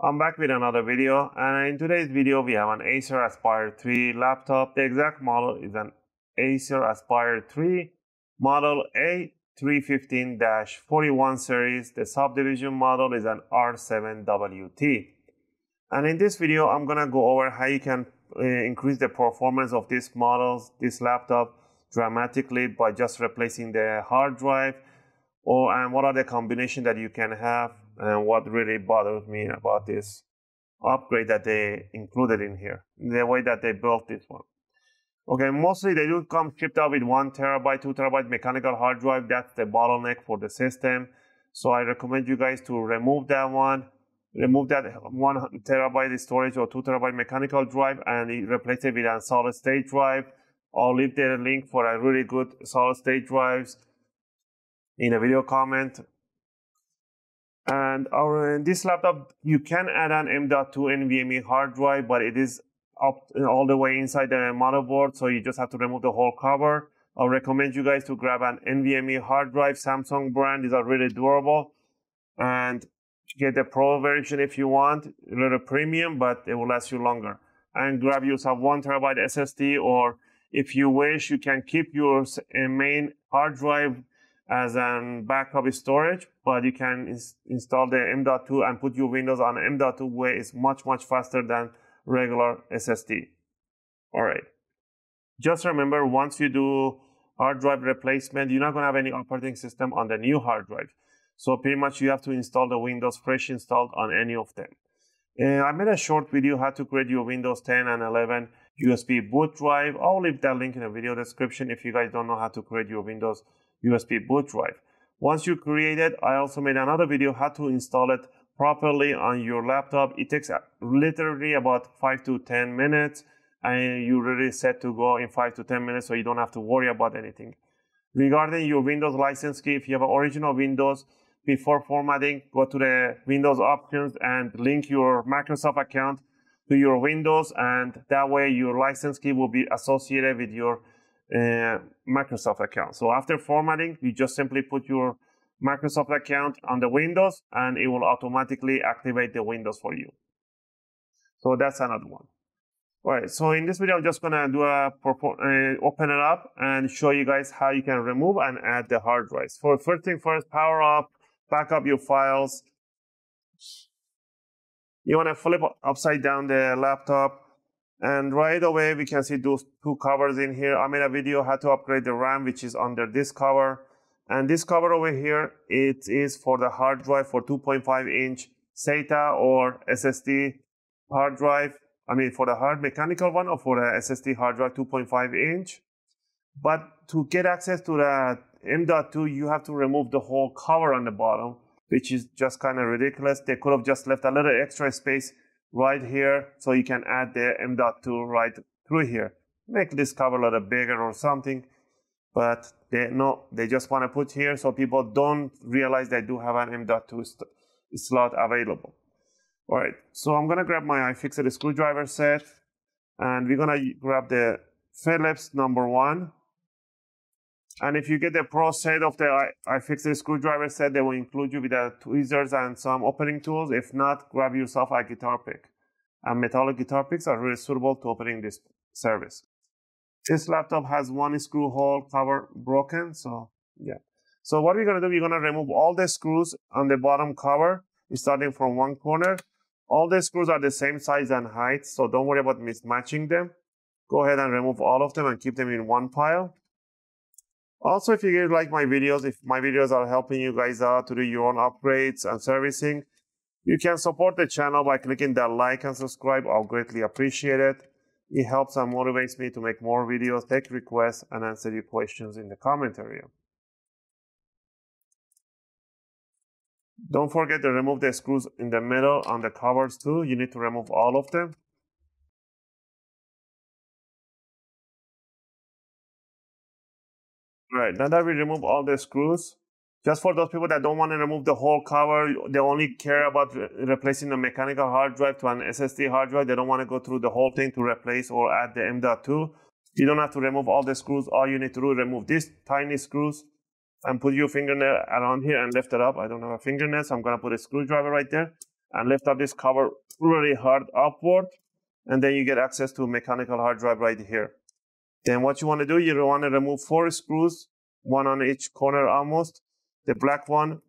I'm back with another video and in today's video we have an Acer Aspire 3 laptop. The exact model is an Acer Aspire 3 model A315-41 series. The subdivision model is an R7WT. And in this video I'm gonna go over how you can uh, increase the performance of this models, this laptop dramatically by just replacing the hard drive or and what are the combination that you can have and what really bothers me about this upgrade that they included in here, the way that they built this one. Okay, mostly they do come shipped out with one terabyte, two terabyte mechanical hard drive. That's the bottleneck for the system. So I recommend you guys to remove that one, remove that one terabyte storage or two terabyte mechanical drive and replace it with a solid state drive. I'll leave the link for a really good solid state drives in a video comment and our this laptop, you can add an M.2 NVMe hard drive, but it is up all the way inside the motherboard, so you just have to remove the whole cover. I recommend you guys to grab an NVMe hard drive. Samsung brand these uh, are really durable, and get the Pro version if you want, a little premium, but it will last you longer. And grab yourself one terabyte SSD, or if you wish, you can keep your uh, main hard drive as a backup storage, but you can ins install the M.2 and put your Windows on M.2 way it's much, much faster than regular SSD. All right. Just remember, once you do hard drive replacement, you're not going to have any operating system on the new hard drive. So pretty much you have to install the Windows fresh installed on any of them. Uh, I made a short video how to create your Windows 10 and 11 USB boot drive. I'll leave that link in the video description if you guys don't know how to create your Windows USB boot drive. Once you create it, I also made another video how to install it properly on your laptop. It takes uh, literally about 5 to 10 minutes and you're really set to go in 5 to 10 minutes so you don't have to worry about anything. Regarding your Windows license key, if you have an original Windows, before formatting, go to the Windows options and link your Microsoft account to your Windows and that way your license key will be associated with your uh, Microsoft account. So after formatting, you just simply put your Microsoft account on the Windows and it will automatically activate the Windows for you. So that's another one. All right, so in this video, I'm just gonna do a uh, open it up and show you guys how you can remove and add the hard drives. For first thing first, power up, back up your files. You wanna flip upside down the laptop and right away, we can see those two covers in here. I made a video how to upgrade the RAM, which is under this cover. And this cover over here, it is for the hard drive for 2.5 inch SATA or SSD hard drive. I mean, for the hard mechanical one or for the SSD hard drive 2.5 inch. But to get access to the M.2, you have to remove the whole cover on the bottom, which is just kind of ridiculous. They could have just left a little extra space right here so you can add the M.2 right through here. Make this cover a little bigger or something, but they no, they just want to put here so people don't realize they do have an M.2 slot available. All right, so I'm gonna grab my iFixit screwdriver set and we're gonna grab the Phillips number one. And if you get the pro set of the iFixit screwdriver set, they will include you with the tweezers and some opening tools. If not, grab yourself a guitar pick. And metallic guitar picks are really suitable to opening this service. This laptop has one screw hole cover broken, so yeah. So what we're gonna do, we're gonna remove all the screws on the bottom cover, starting from one corner. All the screws are the same size and height, so don't worry about mismatching them. Go ahead and remove all of them and keep them in one pile. Also, if you guys like my videos, if my videos are helping you guys out to do your own upgrades and servicing, you can support the channel by clicking that like and subscribe. I'll greatly appreciate it. It helps and motivates me to make more videos, take requests, and answer your questions in the comment area. Don't forget to remove the screws in the middle on the covers too. You need to remove all of them. Right, now that we remove all the screws, just for those people that don't want to remove the whole cover, they only care about re replacing the mechanical hard drive to an SSD hard drive. They don't want to go through the whole thing to replace or add the M.2. You don't have to remove all the screws. All you need to do is remove these tiny screws and put your fingernail around here and lift it up. I don't have a fingernail, so I'm going to put a screwdriver right there. and lift up this cover really hard upward. And then you get access to a mechanical hard drive right here. Then what you want to do, you want to remove four screws, one on each corner almost. The black one,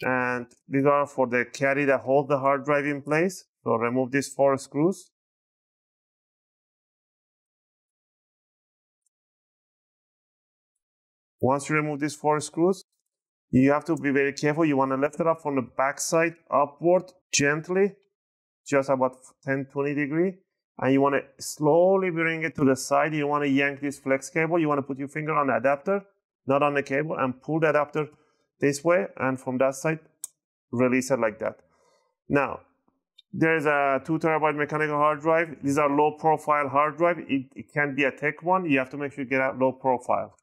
and these are for the caddy that hold the hard drive in place. So remove these four screws. Once you remove these four screws, you have to be very careful. You want to lift it up from the back side upward gently, just about 10, 20 degree. And you want to slowly bring it to the side. You want to yank this flex cable. You want to put your finger on the adapter, not on the cable, and pull the adapter this way. And from that side, release it like that. Now, there's a two terabyte mechanical hard drive. These are low profile hard drive. It, it can be a tech one. You have to make sure you get a low profile.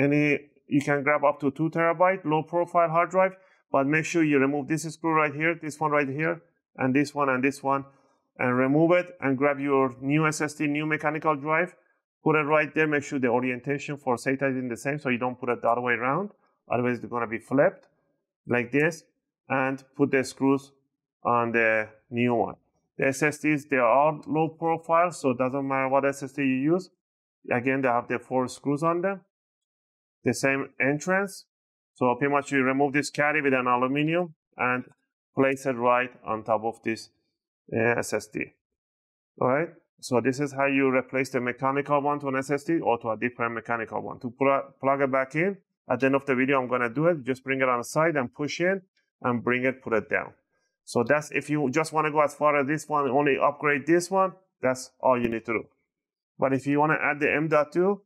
Any, you can grab up to two terabyte low profile hard drive, but make sure you remove this screw right here, this one right here, and this one and this one, and remove it and grab your new SSD, new mechanical drive, put it right there. Make sure the orientation for SATA is in the same, so you don't put it the other way around. Otherwise, it's going to be flipped like this, and put the screws on the new one. The SSDs, they are low profile, so it doesn't matter what SSD you use. Again, they have the four screws on them the same entrance. So pretty much you remove this caddy with an aluminium and place it right on top of this SSD. All right. So this is how you replace the mechanical one to an SSD or to a different mechanical one. To plug it back in, at the end of the video, I'm going to do it. Just bring it on the side and push in and bring it, put it down. So that's if you just want to go as far as this one, only upgrade this one, that's all you need to do. But if you want to add the M.2,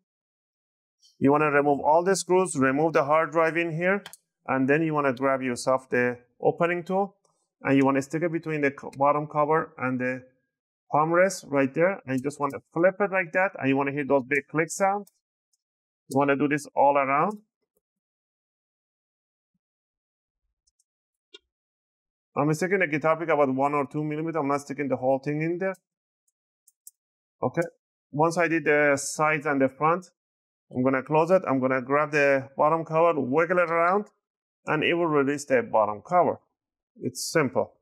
you want to remove all the screws, remove the hard drive in here, and then you want to grab yourself the opening tool, and you want to stick it between the bottom cover and the palm rest right there, and you just want to flip it like that, and you want to hear those big click sounds. You want to do this all around. I'm sticking the guitar pick about one or two millimeter. I'm not sticking the whole thing in there. Okay. Once I did the sides and the front, I'm going to close it. I'm going to grab the bottom cover, wiggle it around, and it will release the bottom cover. It's simple.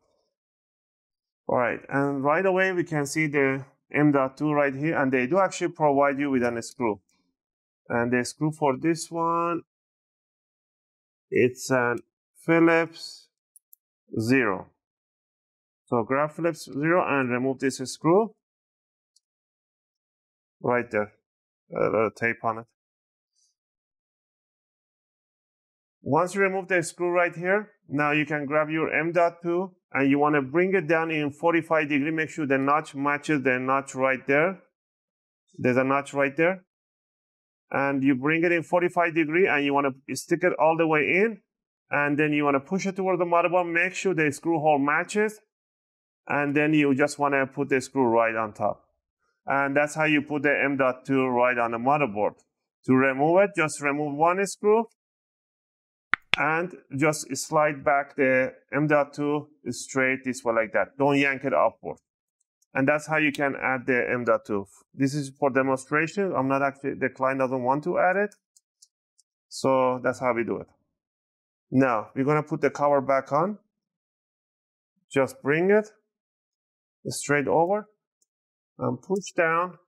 All right, and right away we can see the M.2 right here, and they do actually provide you with a screw. And the screw for this one, it's an Phillips Zero. So grab Phillips Zero and remove this screw right there, uh, tape on it. Once you remove the screw right here, now you can grab your M.2 and you want to bring it down in 45 degree. Make sure the notch matches the notch right there. There's a notch right there. And you bring it in 45 degree and you want to stick it all the way in. And then you want to push it toward the motherboard. Make sure the screw hole matches. And then you just want to put the screw right on top. And that's how you put the M.2 right on the motherboard. To remove it, just remove one screw and just slide back the M.2 straight this way like that. Don't yank it upward. And that's how you can add the M.2. This is for demonstration. I'm not actually, the client doesn't want to add it. So that's how we do it. Now, we're going to put the cover back on. Just bring it straight over and push down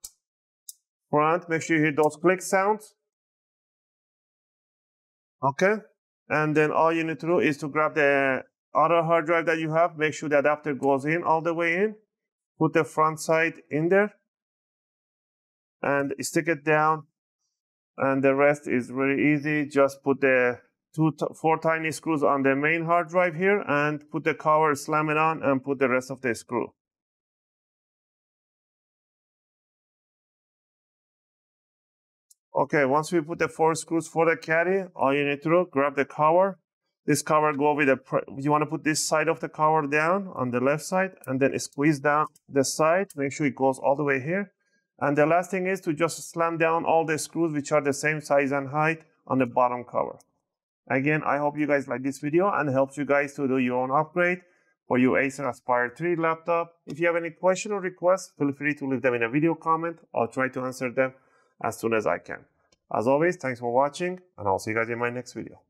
front. Make sure you hear those click sounds. Okay. And then all you need to do is to grab the other hard drive that you have, make sure the adapter goes in all the way in, put the front side in there, and stick it down. And the rest is really easy. Just put the two, four tiny screws on the main hard drive here and put the cover, slam it on, and put the rest of the screw. Okay, once we put the four screws for the caddy, all you need to do, grab the cover. This cover go with the, you want to put this side of the cover down on the left side and then squeeze down the side. Make sure it goes all the way here. And the last thing is to just slam down all the screws which are the same size and height on the bottom cover. Again, I hope you guys like this video and helps you guys to do your own upgrade for your Acer Aspire 3 laptop. If you have any question or requests, feel free to leave them in a video comment. I'll try to answer them as soon as I can. As always, thanks for watching, and I'll see you guys in my next video.